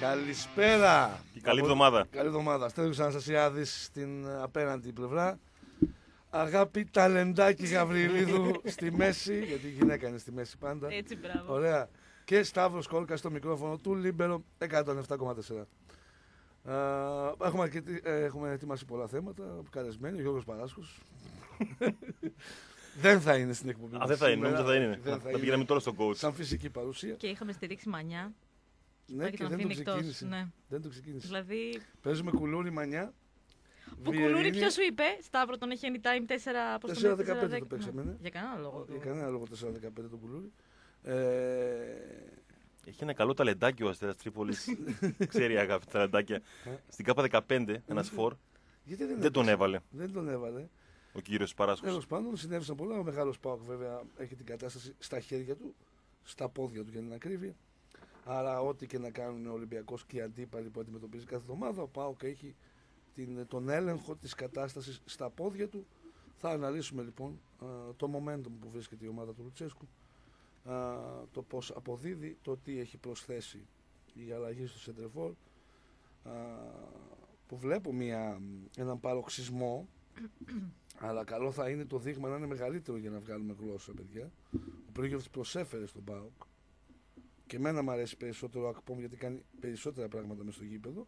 Καλησπέρα. Και καλή Από- εβδομάδα. Καλή εβδομάδα. Στέλιος Αναστασιάδης στην απέναντι πλευρά. Αγάπη ταλεντάκι Γαβριλίδου στη μέση, γιατί η γυναίκα είναι στη μέση πάντα. Έτσι, μπράβο. Ωραία. Και Σταύρος Κόλκα στο μικρόφωνο του Λίμπερο 107,4. Α, έχουμε, αρκετή- ε, έχουμε ετοιμάσει πολλά θέματα. Καλεσμένοι, ο Γιώργος Παράσκος. δεν θα είναι στην εκπομπή. Α, μας δεν θα είναι, σήμερα. νόμιζα θα είναι. Δεν Θα θα είναι. πηγαίναμε τώρα στον coach. Σαν φυσική παρουσία. Και είχαμε στηρίξει μανιά. Ναι, και και τον δεν το αφήνει εκτός. ξεκίνησε. Ναι. Δεν το ξεκίνησε. Δηλαδή, Παίζουμε κουλούρι μανιά. που κουλούρι ποιος σου είπε, Σταύρο τον έχει anytime 4 πώς το 4-15 λένε, το παίξαμε, ναι. Για κανένα λόγο. Για το- κανένα λόγο 4-15 το κουλούρι. Ε, Έχει ένα καλό ταλεντάκι ο Αστέρας Τρίπολης. Ξέρει αγάπη ταλεντάκια. Ε. Στην ΚΑΠΑ 15, ένας φορ, γιατί δεν, δεν τον έπαιξε. έβαλε Δεν τον έβαλε. ο κύριος Παράσκος. Τέλος πάντων, συνέβησαν πολλά. Ο μεγάλος Πάοκ βέβαια έχει την κατάσταση στα χέρια του, στα πόδια του για την ακρίβεια. Άρα, ό,τι και να κάνουν ο Ολυμπιακός και οι αντίπαλοι που αντιμετωπίζει κάθε εβδομάδα, ο Πάοκ έχει την, τον έλεγχο της κατάστασης στα πόδια του. Θα αναλύσουμε λοιπόν α, το momentum που βρίσκεται η ομάδα του Λουτσέσκου, α, το πώς αποδίδει, το τι έχει προσθέσει η αλλαγή στο Σεντρεφόρ, α, που βλέπω μια, έναν παροξισμό αλλά καλό θα είναι το δείγμα να είναι μεγαλύτερο για να βγάλουμε γλώσσα, παιδιά. Ο Πρίγιοβιτ προσέφερε στον Πάοκ. Και εμένα μου αρέσει περισσότερο ο Ακπόμ γιατί κάνει περισσότερα πράγματα μες στο γήπεδο.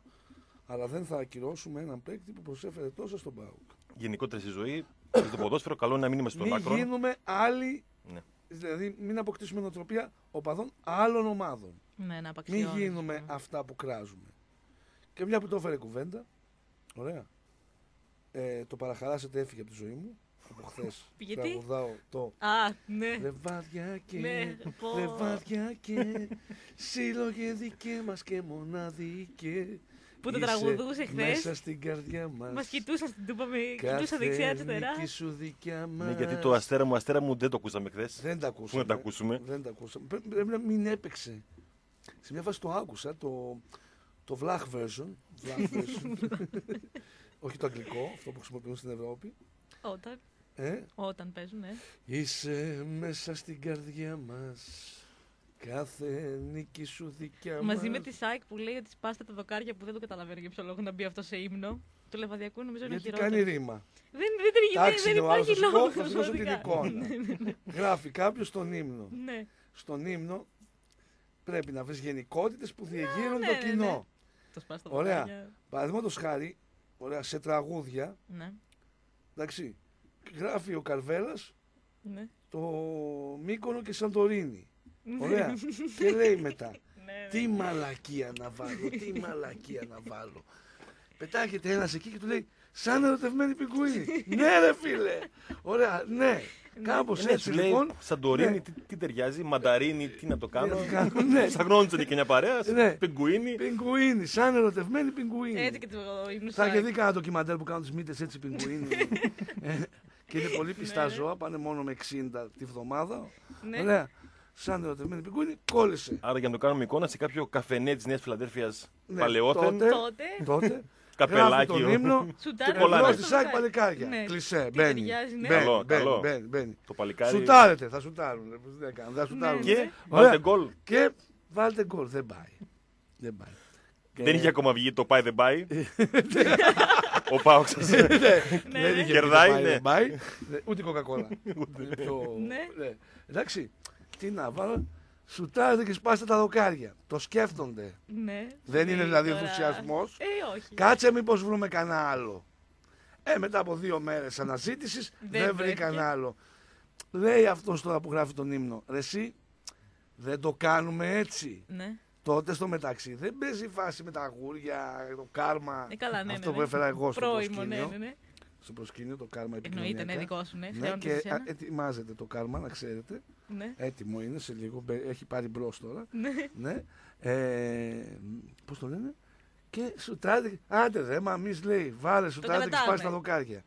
Αλλά δεν θα ακυρώσουμε έναν παίκτη που προσέφερε τόσο στον Πάοκ. Γενικότερα στη ζωή, στο ποδόσφαιρο, καλό είναι να μην είμαστε στον Μην άκρο. γίνουμε άλλοι, Ναι. δηλαδή μην αποκτήσουμε νοοτροπία οπαδών άλλων ομάδων. Ναι, να Μην απαξιώνεις. γίνουμε Ναι. αυτά που κράζουμε. Και μια που το έφερε κουβέντα, ωραία. Ε, το παραχαράσετε έφυγε από τη ζωή μου. Από χθες. Γιατί; Τραγουδάω το Α, ναι. Λεβάδια και Ναι, πω. λεβάδια και σύλλογε δικέ μας και μοναδικέ Που το Είσαι τραγουδούσε χθες. Μέσα στην καρδιά μας Μας κοιτούσα στην τούπα, με Κάθε κοιτούσα δεξιά-αριστερά. νίκη σου δικιά μας Ναι, γιατί το αστέρα μου, αστέρα μου δεν το ακούσαμε χθες. Δεν τα ακούσαμε να τα ακούσουμε; Δεν τα ακούσαμε Πρέ- Πρέπει να μην έπαιξε Σε μια φάση το άκουσα Το, το Vlach version, Vlach version. Όχι το αγγλικό Αυτό που χρησιμοποιούν στην Ευρώπη Όταν, ε; όταν παίζουν, ναι. Είσαι μέσα στην καρδιά μας Κάθε νίκη σου δικιά Μαζί μας με τη ΣΑΙΚ που λέει ότι σπάστε τα δοκάρια που δεν το καταλαβαίνω για ποιο λόγο να μπει αυτό σε ύμνο. Του Λεβαδιακού νομίζω είναι Γιατί χειρότερος. κάνει ρήμα Δεν, δεν, δεν, Εντάξει, δεν, είναι ο άλλος υπάρχει θα σου πω, λόγο. θα σου δώσω την εικόνα. Γράφει κάποιος στον ύμνο ναι. Στον ύμνο πρέπει να βρεις γενικότητες που διεγείρουν ναι, το ναι, ναι. κοινό. Το σπάστε τα Ωραία. δοκάρια. Παραδείγματος χάρη, ωραία, σε τραγούδια, Ναι. εντάξει, γράφει ο Καρβέλας Ναι. το Μύκονο και Σαντορίνη. Ναι. Ωραία. και λέει μετά, Ναι, ναι. τι μαλακία να βάλω, τι μαλακία να βάλω. Πετάγεται ένας εκεί και του λέει, σαν ερωτευμένη πιγκουίνη. ναι, ρε φίλε. Ωραία, ναι. Κάπως Ναι, έτσι σου λέει λοιπόν. Σαντορίνη, ναι. τι, τι ταιριάζει, μανταρίνη, τι να το κάνω. Τι να κάνω, ναι. Σαγνώντουσαν και μια παρέα, Ναι. πιγκουίνι. Πιγκουίνη, σαν ερωτευμένη πιγκουίνη. Έτσι και το ύμνο Θα είχε ΣΑΙΚ. δει κανένα ντοκιμαντέρ που κάνουν τις μύτες έτσι πιγκουίνι. Ε, και είναι πολύ πιστά Ναι. ζώα, πάνε μόνο με 60 τη βδομάδα. Ναι. Ωραία. Σαν ερωτευμένη πιγκουίνι, κόλλησε. Άρα για να το κάνουμε εικόνα σε κάποιο καφενέ της Νέας Φιλαδέρφια Ναι, παλαιόθεν, τότε- Τότε Τότε γράφει καπελάκι. τον ύμνο σουτάρε και πολλά, πολλά ναι. στη ΣΑΚ παλικάρια. Ναι. Κλεισέ, Τι μπαίνει. ταιριάζει, ναι. Μπαίνει, Καλό, μπαίνει, καλό. μπαίνει, μπαίνει. Το παλικάρι. Σουτάρετε, θα σουτάρουν. ρε, πώς δεν κάνουν, Θα σουτάρουν. Ναι, Και ναι. Ωραία. βάλτε γκολ. Και βάλτε γκολ. Δεν πάει. Δεν πάει. Και- Δεν είχε ακόμα βγει το πάει δεν πάει. Ο Πάοξ. Ναι, δεν είχε Κερδάει, πει το πάει, ναι. δεν πάει. Ναι, Ούτε κοκακόλα. Πιο- Ναι. ναι. Εντάξει, τι να βάλω. Σουτάρετε και σπάστε τα δοκάρια. Το σκέφτονται. Ναι. Δεν είναι Ναι, δηλαδή τώρα. ενθουσιασμός. Ε, όχι. Κάτσε μήπως βρούμε κανένα άλλο. Ε, μετά από δύο μέρες αναζήτησης δεν, Δεν βρήκαν βρέθηκε. άλλο. Λέει αυτός τώρα που γράφει τον ύμνο. Ρε εσύ, δεν το κάνουμε έτσι. Ναι. Τότε στο μεταξύ δεν παίζει η φάση με τα αγούρια, το κάρμα. Ε, καλά, ναι, αυτό ναι, που ναι. έφερα εγώ στο Πρόημο, προσκήνιο. ναι, ναι, ναι. Στο προσκήνιο το κάρμα Εννοείται, επικοινωνιακά. ναι, δικό σου, ναι. Ναι, Χρεώνεται και σε σένα. α, ετοιμάζεται το κάρμα, να ξέρετε. Ναι. Έτοιμο είναι σε λίγο. μπε- Έχει πάρει μπρος τώρα. Ναι. ναι. Ε, Πώς το λένε; Και σουτάρετε. Άντε δε, μα μη λέει. Βάλε, σουτάρετε και κρατάμε. σπάσει τα δοκάρια.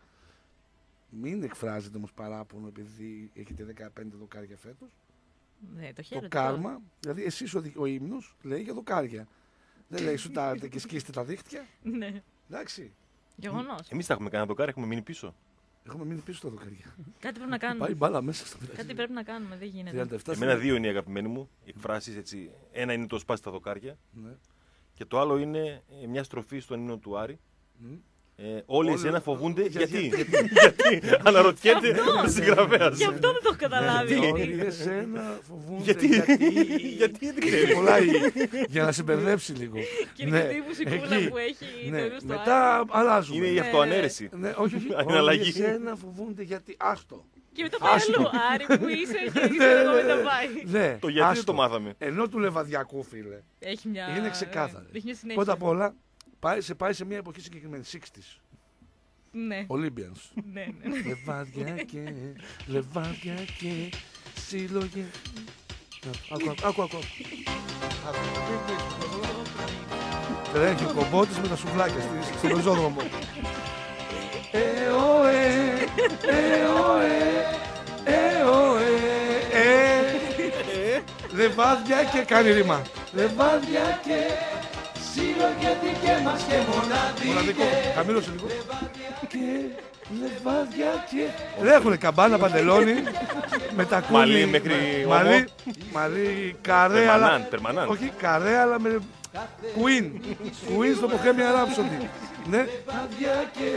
Μην εκφράζετε όμως παράπονο επειδή έχετε 15 δοκάρια φέτος. Ναι, το Το χαίρομαι. κάρμα, δηλαδή εσείς ο, δι- ο ύμνος λέει για δοκάρια. Δεν λέει σουτάρετε και σκίστε τα δίχτυα. Ναι. Εντάξει. Γεγονός. Εμείς τα έχουμε κάνει δοκάρι, έχουμε μείνει πίσω. Έχουμε μείνει πίσω στα δοκάρια. Κάτι πρέπει να Πάει κάνουμε. μπάλα μέσα στο μεταξύ. Κάτι πρέπει να κάνουμε, δεν γίνεται. 37 Εμένα δύο είναι οι αγαπημένοι μου εκφράσεις έτσι. Ένα είναι το σπάσει τα δοκάρια Ναι. Και το άλλο είναι ε, μια στροφή στον ύμνο του Άρη. Μμ. Ε, όλοι Όλοι- εσένα φοβούνται. Για- Γιατί, γιατί- γιατί, αναρωτιέται ο συγγραφέας. Γι' αυτό δεν το έχω καταλάβει. Όλοι εσένα φοβούνται. Γιατί, γιατί; Δεν ξέρεις; Πολλά η- για να σε μπερδέψει λίγο. Και είναι Ναι, και αυτή η μουσικούλα εκεί. που έχει Ναι, το νου στο μετά αλλάζουμε. Είναι η Ναι. αυτοανέρεση. Ναι, όχι, όχι. Είναι Όλοι αλλαγή. εσένα φοβούνται γιατί. Άστο. Και μετά πάει Άστο. αλλού. Άρη που είσαι και Ναι, ξέρω εγώ ναι, μετά ναι. πάει. Ναι, Το γιατί δεν άστο. το μάθαμε. Ενώ του λεβαδιακού, φίλε. Έχει μια. Είναι ξεκάθαρο. Έχει μια συνέχεια. Πρώτα απ' όλα, πάει, σε πάει σε μια εποχή συγκεκριμένη. 60s. Ναι, Olympians. ναι, ναι. Λεβάδια και, λεβάδια και, σύλλογε. Άκου, άκου, άκου. άκου. Τρέχει ο κομπότης με τα σουβλάκια στη- στον πεζόδρομο. Ε, ο, ε, ε, ο, ε, ε, ο, ε, ε. Λεβάδια και κάνει ρήμα. Λεβάδια και σύλλογε δικέ μας και μοναδικές. Μοναδικό, χαμήλωσε λίγο. Και λεβάδια και... Τρέχουνε καμπάνα, παντελόνι, με τα κούλι. Μαλλί μέχρι με- ομό. Μαλλί, μαλλί, καρέ, αλλά... Περμανάν, περμανάν. Όχι, καρέ, αλλά με... Queen. Queen στο Bohemian Rhapsody. Ναι. Λεβάδια και...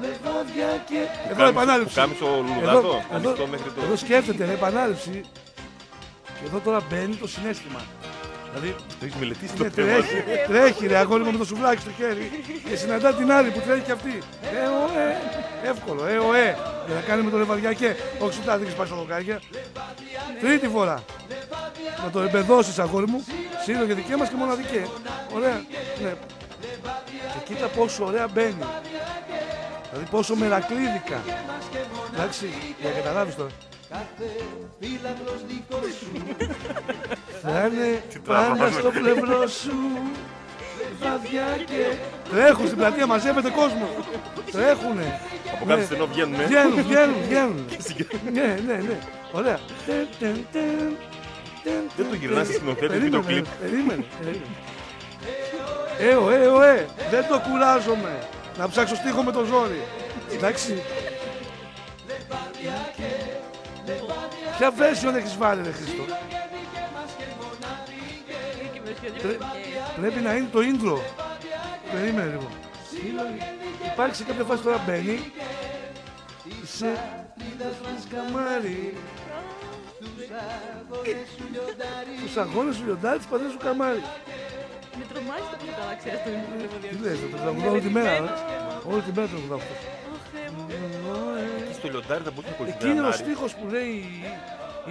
Λεβάδια και... Εδώ επανάληψη. Που κάμεις ο Εδώ, λουλουδάτο, εδώ, ανοιχτό μέχρι εδώ το. σκέφτεται, επανάληψη. Και εδώ τώρα μπαίνει το συνέστημα. Δηλαδή, Το έχεις μελετήσει ναι, το θέμα. τρέχει, τρέχει ρε αγόρι μου με το σουβλάκι στο χέρι και συναντά την άλλη που τρέχει και αυτή. Ε, ο, ε, εύκολο, ε, ο, ε, για να κάνει με το λεβαδιακέ. Όχι σου τα δείχνεις πάει στα δοκάρια. Τρίτη φορά. Να το εμπεδώσεις αγόρι μου, σύλλογε και δικέ μας και μοναδικέ. Ωραία, ναι. Και κοίτα πόσο ωραία μπαίνει. Δηλαδή πόσο μερακλίδικα. Εντάξει, για να καταλάβεις τώρα. Θα είναι πάντα στο πλευρό σου Βαδιά και... Τρέχουν στην πλατεία, μαζεύεται κόσμο. Τρέχουνε. Από Ναι. κάθε στενό βγαίνουν. ε. Βγαίνουν, βγαίνουν, βγαίνουν. Ναι, ναι, ναι. Ωραία. Τε, τε, τε, τε, Δεν το γυρνάς στη σκηνοθέτη Περίμενε, βίντεο κλιπ. Περίμενε, περίμενε. Ε, ο, ε, ο, ε. Δεν το κουράζομαι. Να ψάξω στίχο με το ζόρι. Εντάξει. Ποια version έχεις βάλει, ρε Χρήστο. Πρέπει να είναι το intro. Περίμενε λίγο. Υπάρχει σε κάποια φάση τώρα μπαίνει. Σε καμάρι. Τους αγώνες του λιοντάρι της πατρίδας του καμάρι. Με τρομάζει το πόσο καλά ξέρεις το ύμνο του Τι Λεβαδιακού. λες, το τραγουδάω όλη τη μέρα. ε; Μελετημένος Όλη τη μέρα το τραγουδάω αυτό. και- Ω, Θεέ μου. Και στο λιοντάρι θα μπορούσε να ακολουθεί Εκεί είναι έναν ο Άρη. στίχος που λέει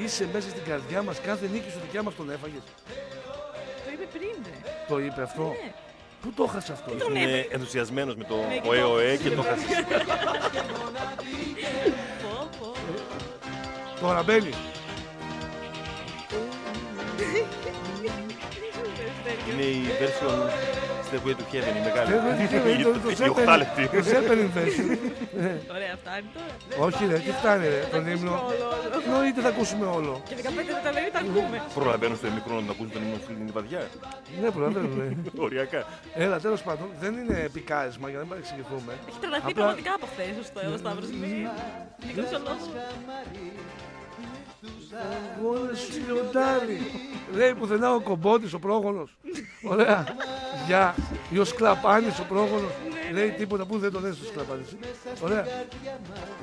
Είσαι μέσα στην καρδιά μας, κάθε νίκη σου δικιά μας τον έφαγες. Το είπε πριν, ρε. Το είπε αυτό; Ναι. Πού το έχασε αυτό; Τον Είναι είπε. ενθουσιασμένος με το Ναι, και ΟΕ το- ΟΕ και το χάσει. Πω, πω. Τώρα μπαίνει. Είναι η version Stairway to Heaven, η μεγάλη. Ε, δεν ξέρω, είναι το- το Η Zeppelin. οχτάλεπτη. Το Zeppelin version. Ωραία, φτάνει τώρα. Όχι ρε, τι φτάνει ρε, τον ύμνο. Όλο, όλο. Εννοείται θα ακούσουμε όλο. Και 15 λεπτά λέει τα ακούμε. Προλαβαίνουν στο μικρό να ακούσουν τον ύμνο στην βαδιά. Ναι, προλαβαίνω. ναι. Οριακά. Έλα, τέλος πάντων, δεν είναι πικάρισμα για να μην παρεξηγηθούμε. Έχει τρελαθεί Απλά- πραγματικά από χθες ο Σταύρος. Μικρός ο λόγος. Αγώνες σου λιοντάρι. Λέει πουθενά ο κομπότης, ο πρόγονος. Ωραία. Για ο Σκλαπάνης, ο πρόγονος. Λέει τίποτα που δεν το λες ο Σκλαπάνης. Ωραία.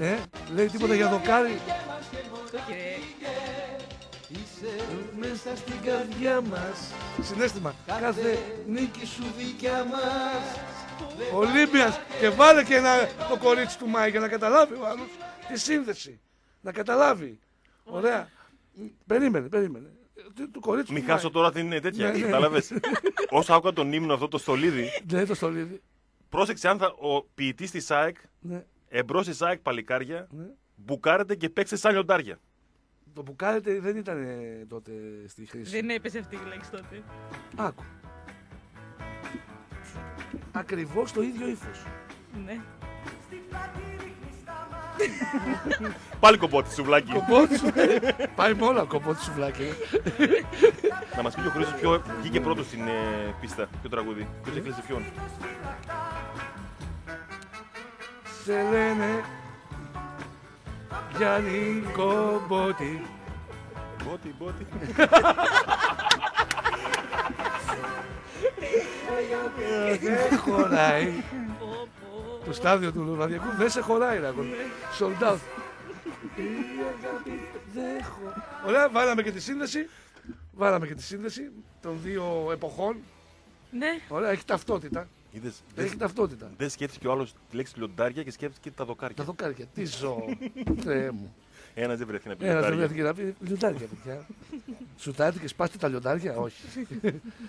Ε, λέει τίποτα για δοκάρι. Όχι, ρε. Μέσα στην καρδιά μας. Συνέστημα. Κάθε νίκη σου δικιά μας. Ολύμπιας. Και βάλε και ένα, το κορίτσι του Μάη για να καταλάβει ο άλλος τη σύνδεση. Να καταλάβει. Ωραία. Περίμενε, περίμενε. Ε, Του κορίτσι Μην του Μάη. χάσω τώρα την είναι τέτοια. Ναι, ναι. Κατάλαβες; Όσο άκουγα τον ύμνο αυτό το στολίδι, Ναι, το στολίδι. πρόσεξε αν θα, ο ποιητής της ΣΑΕΚ Ναι, εμπρός τη ΣΑΕΚ παλικάρια ναι. μπουκάρεται και παίξε σαν λιοντάρια. Το που κάνετε δεν ήταν ε, τότε στη χρήση. Δεν έπεσε αυτή η λέξη τότε. Άκου. Ακριβώς το ίδιο ύφος. Ναι. Πάλι κομπότη σουβλάκι. Κομπότη σου. Πάει με όλα κομπότη σουβλάκι. ε. Να μας πει ο Χρήστος ποιο βγήκε πρώτος στην ε, πίστα, ποιο τραγούδι. Ποιος έκλεισε ποιον. Σε λένε Γιάννη Κομπότη. Μπότι, μπότι. Δεν χωράει. Πω, πω. Το στάδιο του Λεβαδιακού δεν σε χωράει, Ράκον. Sold out. Δεν χω- Ωραία, βάλαμε και τη σύνδεση. Βάλαμε και τη σύνδεση των δύο εποχών. Ναι, Ωραία, έχει ταυτότητα. Είδες, Έχει δεν, ταυτότητα. δεν σκέφτηκε ο άλλος τη λέξη λιοντάρια και σκέφτηκε τα δοκάρια. Τα δοκάρια. Τι ζώο. Θεέ μου. Ένας δεν βρεθεί να πει Ένας δεν λιοντάρια. βρέθηκε να πει λιοντάρια, παιδιά. Σουτάρετε και σπάστε τα λιοντάρια, όχι.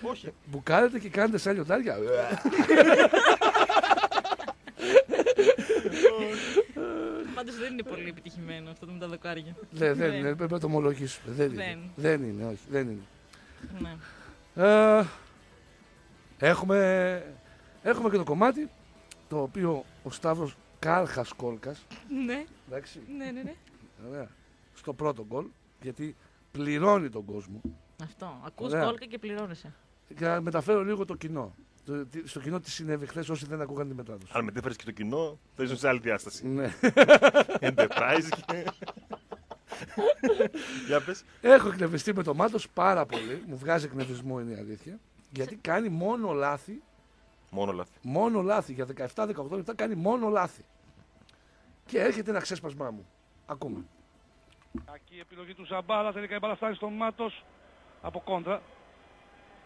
Όχι. Μπουκάρετε και κάνετε σαν λιοντάρια. πάντως δεν είναι πολύ επιτυχημένο αυτό το με τα δοκάρια. Ναι, δεν Δεν. είναι, πρέπει να το ομολογήσουμε. Δεν είναι. Δεν. Δεν είναι, όχι, δεν είναι. Ναι. Ε, έχουμε, έχουμε και το κομμάτι το οποίο ο Σταύρος Κάρχας Κόλκας, Ναι, εντάξει, ναι, ναι, ναι. ωραία, στο πρώτο γκολ, γιατί πληρώνει τον κόσμο. Αυτό. Ακούς Ωραία. κόλκα και πληρώνεσαι. Και να μεταφέρω λίγο το κοινό. Το- τι- Στο κοινό τι συνέβη χθες όσοι δεν ακούγαν τη μετάδοση. Αν μετέφερε και το κοινό, θα ήσουν σε άλλη διάσταση. Ναι. Enterprise και. Για πες. Έχω εκνευριστεί με το Μάτος πάρα πολύ. Μου βγάζει εκνευρισμό είναι η αλήθεια. Γιατί κάνει μόνο λάθη. Μόνο λάθη. Μόνο λάθη. Για 17-18 λεπτά κάνει μόνο λάθη. Και έρχεται ένα ξέσπασμά μου. Ακούμε. Κακή επιλογή του Ζαμπά, αλλά τελικά η μπάλα φτάνει στον Μάτος από κόντρα.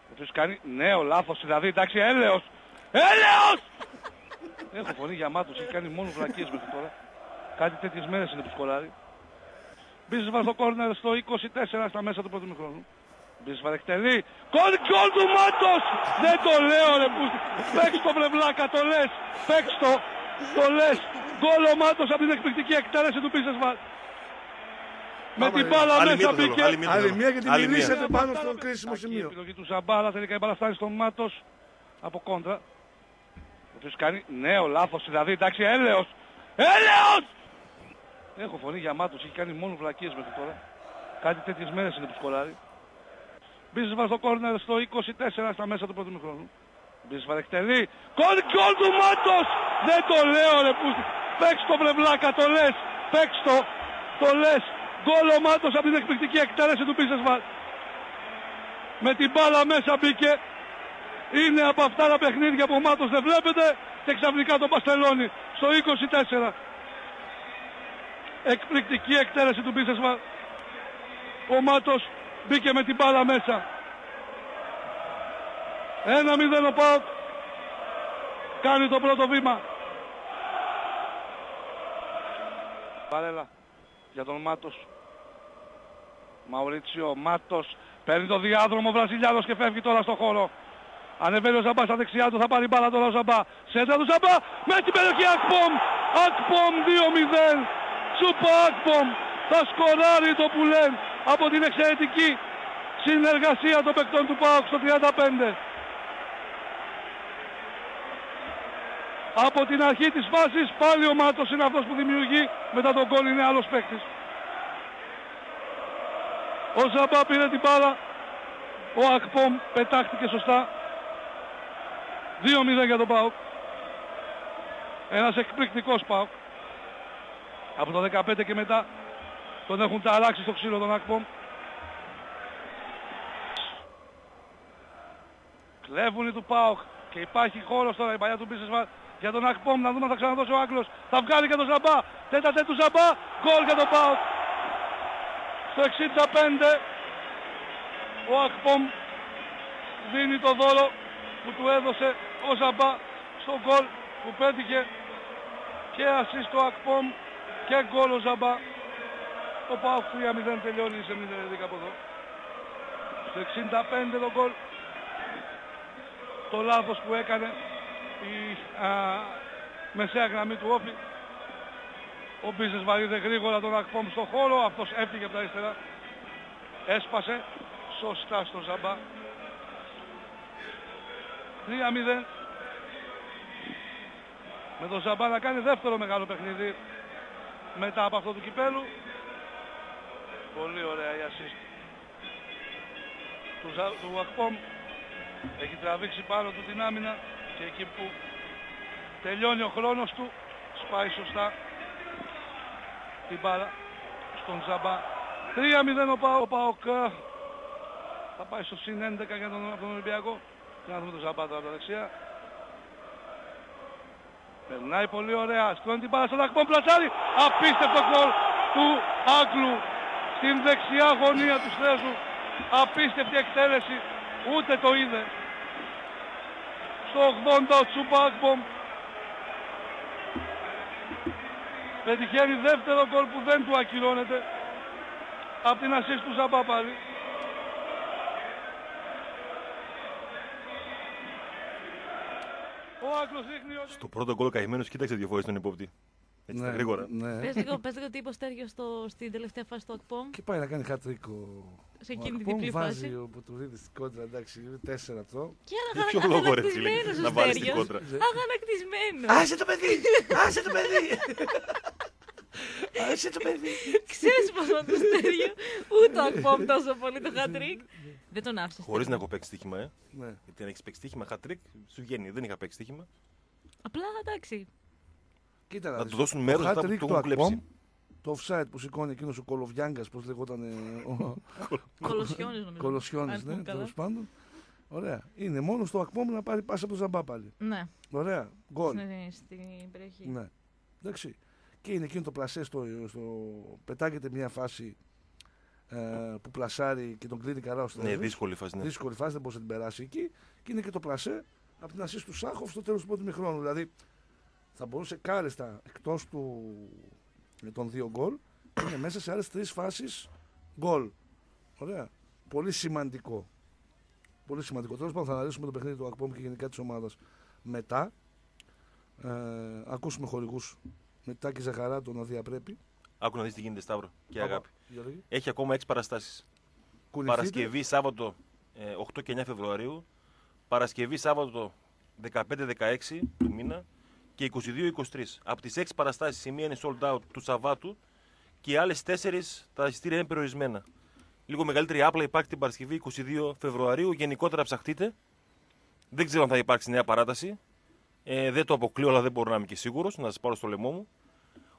Ο οποίος κάνει νέο λάθος, δηλαδή εντάξει, έλεος! Έλεος! Έχω φωνή για Μάτος, έχει κάνει μόνο βλακίες μέχρι τώρα. Κάτι τέτοιες μέρες είναι που σκοράρει. Μπίσεσβαρ στο κόρνερ στο 24 στα μέσα του πρώτου μηχρόνου. Μπίσεσβαρ εκτελεί. Γκολ γκολ του Μάτος! Δεν το λέω ρε που... Παίξ το βρε βλάκα, το λες! Παίξ το! Το λες! Γκολ ο Μάτος από την εκπληκτική εκτέλεση του Μπίσεσβαρ. Με Πάμε, την μπάλα Άλλη μέσα μία το θέλω, μπήκε. άλλη μία το Άλλη θέλω. μία γιατί Άλλη μία. μιλήσατε πάνω στο κρίσιμο Κακή σημείο. επιλογή του Ζαμπάλα, τελικά η μπάλα φτάνει στον Μάτος από κόντρα. Ο οποίος κάνει νέο λάθος, δηλαδή εντάξει, έλεος! Έλεος! Έχω φωνή για Μάτος, έχει κάνει μόνο βλακίες μέχρι τώρα. Κάτι τέτοιες μέρες είναι που σκοράρει. Μπίσεσβαρ στο κόρνερ στο 24 στα μέσα του πρώτου μηχρόνου. Μπίσεσβαρ εκτελεί. Γκολ γκολ του Μάτος! Δεν το λέω ρε που... Παίξ το βρε βλάκα, το λες! Παίξ το! Το λες! Γκολ ο Μάτος από την εκπληκτική εκτέλεση του Μπίσεσβαρ. Με την μπάλα μέσα μπήκε. Είναι από αυτά τα παιχνίδια που ο Μάτος δεν βλέπετε και ξαφνικά το παστελώνει στο 24. Εκπληκτική εκτέλεση του Μπίσεσβαρ. Ο Μάτος μπήκε με την μπάλα μέσα. Ένα μηδέν ο Πάοκ. Κάνει το πρώτο βήμα. Παρέλα για τον Μάτος. Μαουρίτσιο Μάτος παίρνει το διάδρομο Βραζιλιάνος και φεύγει τώρα στο χώρο. Ανεβαίνει ο Ζαμπά στα δεξιά του, θα πάρει μπάλα τώρα ο Ζαμπά. Σέντρα του Ζαμπά με την περιοχή Ακπομ. Ακπομ 2-0. Τσούπα Ακπομ. Θα σκοράρει το που λένε από την εξαιρετική συνεργασία των παικτών του ΠΑΟΚ στο 35. Από την αρχή της φάσης πάλι ο Μάτος είναι αυτός που δημιουργεί. Μετά τον γκολ είναι άλλος παίκτης. Ο Ζαμπά πήρε την μπάλα. Ο Ακπομ πετάχτηκε σωστά. 2-0 για τον ΠΑΟΚ. Ένας εκπληκτικός ΠΑΟΚ. Από το 15 και μετά τον έχουν ταράξει στο ξύλο τον Ακπομ. Κλέβουν οι του ΠΑΟΚ και υπάρχει χώρος τώρα η παλιά του Μπίσεσβα για τον Ακπομ να δούμε αν θα ξαναδώσει ο Άγγλος. Θα βγάλει και τον Ζαμπά. Τέτα τέτου Ζαμπά. Γκολ για τον ΠΑΟΚ. Στο 65 ο Ακπομ δίνει το δώρο που του έδωσε ο Ζαμπά στο γκολ που πέτυχε και ασίστ ο Ακπομ και γκολ ο Ζαμπά. Ο Πάοκ 3-0 τελειώνει σε μην δίκα από εδώ. Στο 65 το γκολ. Το λάθος που έκανε η α, μεσαία γραμμή του Όφη. Ο Μπίζες βαρύδε γρήγορα τον Ακπομ στο χώρο. Αυτός έφυγε από τα αριστερά. Έσπασε σωστά στο Ζαμπά. 3-0. Με τον Ζαμπά να κάνει δεύτερο μεγάλο παιχνίδι μετά από αυτό του κυπέλου. Πολύ ωραία η assist του, Ζα- του Ακπομ. Έχει τραβήξει πάνω του την άμυνα και εκεί που τελειώνει ο χρόνος του σπάει σωστά την μπάλα στον Ζαμπά. 3-0 ο Πάο- ο Πάοκ. ε, Θα πάει στο συν 11 για τον, από τον Ολυμπιακό. Για να δούμε τον Ζαμπά τώρα από τα δεξιά. Περνάει πολύ ωραία. Στρώνει την μπάλα στον Ακπομ πλατσάρι. Απίστευτο γκολ του Άγγλου στην δεξιά γωνία του Στρέζου. Απίστευτη εκτέλεση. Ούτε το είδε. Στο 80 ο Τσούπα Πετυχαίνει δεύτερο γκολ που δεν του ακυρώνεται. Από την ασίστ του Ζαμπά πάλι. Ο Άγγλος δείχνει ότι... Στο πρώτο γκολ καημένος, κοίταξε δύο φορές τον υπόπτη. Έτσι τα γρήγορα. Ναι. Πες λίγο, πες λίγο τι είπε ο Στέργιος στο, στην τελευταία φάση του ΑΚΠΟΜ. Και πάει να κάνει χατρίκο. Σε εκείνη τη διπλή βάζει φάση. ο Ποτουρίδης στην κόντρα, εντάξει, είναι τέσσερα τρώω. Και Για ποιο λόγο ρε φίλε, αγανακτισμένος ο να βάλεις την Στέργιος. κόντρα. Αγανακτισμένος. Άσε το παιδί! Άσε το παιδί! Άσε το παιδί! Ξέρεις πως με το Στέργιο ούτε ο ΑΚΠΟΜ τόσο πολύ το hat-trick. Δεν τον άφησες. Χωρίς να έχω παίξει στοίχημα, ε. Ναι. Γιατί αν έχεις παίξει στοίχημα, hat-trick, σου βγαίνει. Δεν είχα παίξει στοίχημα. Απλά εντάξει. Κοίτα Να δεις, του δώσουν το μέρο αυτά hat-trick που το του έχουν Ακπομ, κλέψει. Το offside που σηκώνει εκείνος ο Κολοβιάγκα, πώς λεγόταν. ε, Ο Κολοσιόνης νομίζω. Κολοσιόνη, Αν ναι, θυμάμαι καλά. τέλος πάντων. Ωραία. Είναι μόνο στο Ακπομ να πάρει πάσα από το Ζαμπά πάλι. Ναι, Ωραία. Γκολ. στην- στην περιοχή. Ναι. Εντάξει. Και είναι εκείνο το πλασέ στο, στο πετάγεται μια φάση ε, που πλασάρει και τον κλείνει καλά ο Ναι, Στρέλος. δύσκολη φάση. Ναι. Δύσκολη φάση, δεν μπορούσε να την περάσει εκεί. Και είναι και το πλασέ από την ασίστ του Σάχοφ στο τέλος του πρώτου μηχρόνου. Δηλαδή θα μπορούσε κάλλιστα εκτός του με των δύο γκολ είναι μέσα σε άλλες τρεις φάσεις γκολ. Ωραία. Πολύ σημαντικό. Πολύ σημαντικό. Τέλος πάντων θα αναλύσουμε το παιχνίδι του Ακπόμ και γενικά της ομάδας μετά. Ε, ακούσουμε χορηγούς με Τάκη Ζαχαρά, τον Αδία Πρέπει. Άκου να δεις τι γίνεται, Σταύρο και αγάπη. Γιώργη. Έχει ακόμα 6 παραστάσεις. Κουνηθείτε. Παρασκευή, Σάββατο ε, 8 και 9 Φεβρουαρίου. Παρασκευή, Σάββατο 15-16 του μήνα και 22-23. Από τις 6 παραστάσεις η μία είναι sold out του Σαββάτου και οι άλλες 4 τα εισιτήρια είναι περιορισμένα. Λίγο μεγαλύτερη άπλα υπάρχει την Παρασκευή 22 Φεβρουαρίου. Γενικότερα ψαχτείτε. Δεν ξέρω αν θα υπάρξει νέα παράταση. Ε, δεν το αποκλείω, αλλά δεν μπορώ να είμαι και σίγουρος. Να σας πάρω στο λαιμό μου.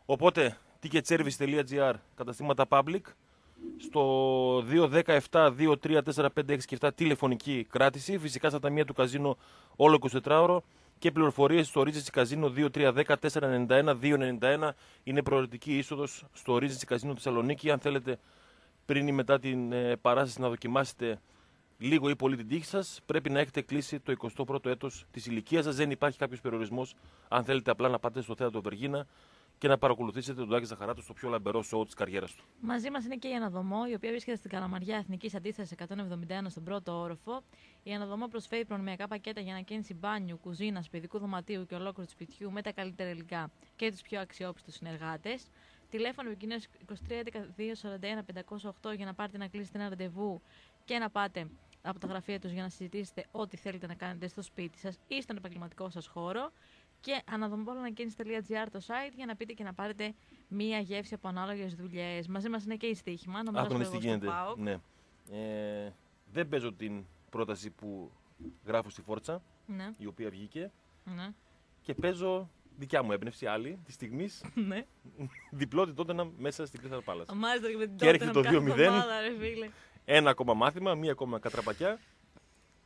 Οπότε, ticketservice.gr, καταστήματα public, στο 217-234-567 και 7 τηλεφωνική κράτηση. Φυσικά στα ταμεία του καζίνο όλο 24ωρο και πληροφορίες στο Regency Casino 2310-491-291. Είναι προοριτική είσοδος στο Regency Casino Θεσσαλονίκη. Αν θέλετε πριν ή μετά την ε, παράσταση να δοκιμάσετε λίγο ή πολύ την τύχη σας, πρέπει να έχετε κλείσει το 21ο έτος της ηλικίας σας. Δεν υπάρχει κάποιος περιορισμός. Αν θέλετε απλά να πάτε στο θέατρο Βεργίνα και να παρακολουθήσετε τον Τάκη Ζαχαράτο στο πιο λαμπερό σοου της καριέρας του. Μαζί μας είναι και η Αναδομό, η οποία βρίσκεται στην Καλαμαριά Εθνικής Αντίσταση 171 στον πρώτο όροφο. Η Αναδομό προσφέρει προνομιακά πακέτα για ανακαίνιση μπάνιου, κουζίνας, παιδικού δωματίου και ολόκληρου του σπιτιού με τα καλύτερα υλικά και τους πιο αξιόπιστους συνεργάτες. Τηλέφωνο επικοινωνία 2311 241 508 για να πάρετε να κλείσετε ένα ραντεβού και να πάτε από τα γραφεία τους για να συζητήσετε ό,τι θέλετε να κάνετε στο σπίτι σας ή στον επαγγελματικό σας χώρο. Και αναδομοπόλωνακίνηση.gr το site για να πείτε και να πάρετε μία γεύση από ανάλογες δουλειές. Μαζί μας είναι και η στοίχημα. Να Άκου να δεις μιλάσουμε τι εγώ στον γίνεται. ΠΑΟΚ. Ναι. Ε, δεν παίζω την πρόταση που γράφω στη Φόρτσα, Ναι, η οποία βγήκε, ναι, και παίζω δικιά μου έμπνευση άλλη της στιγμής ναι. διπλό τότε να μέσα στην Crystal Palace. Μάλιστα και με την Και έρχεται Tottenham το κάθε 2-0. Εβδομάδα, ρε φίλε. Ένα ακόμα μάθημα, μία ακόμα κατραπακιά.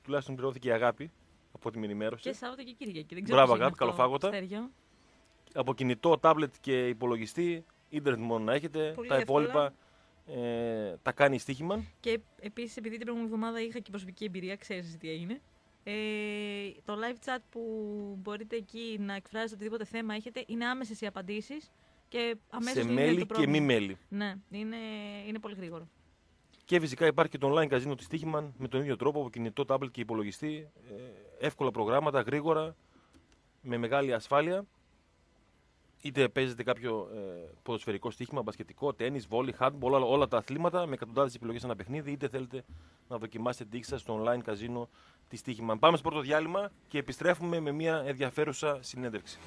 Τουλάχιστον πληρώθηκε η αγάπη από ό,τι με ενημέρωσε. Και Σάββατο και Κυριακή. Δεν ξέρω Μπράβο, πώς είναι αγάπη, αυτό, καλοφάγωτα. Στέργιο. Από κινητό, τάμπλετ και υπολογιστή, ίντερνετ μόνο να έχετε. Πολύ τα εύκολα. υπόλοιπα ε, τα κάνει στοίχημα. Και επίσης, επειδή την προηγούμενη εβδομάδα είχα και προσωπική εμπειρία, ξέρεις τι έγινε. Ε, το live chat που μπορείτε εκεί να εκφράζετε οτιδήποτε θέμα έχετε είναι άμεσες οι απαντήσεις και αμέσως σε μέλη και μη μέλη. Ναι, είναι, είναι πολύ γρήγορο. Και φυσικά υπάρχει και το online καζίνο της Τύχημαν με τον ίδιο τρόπο από κινητό, τάμπλετ και υπολογιστή. Ε, εύκολα προγράμματα, γρήγορα, με μεγάλη ασφάλεια. Είτε παίζετε κάποιο ε, ποδοσφαιρικό στοίχημα, μπασκετικό, τέννη, βόλι, handball, όλα, όλα τα αθλήματα με εκατοντάδες επιλογές ένα παιχνίδι, είτε θέλετε να δοκιμάσετε την τύχη σας στο online καζίνο της Τύχημαν. Πάμε στο πρώτο διάλειμμα και επιστρέφουμε με μια ενδιαφέρουσα συνέντευξη.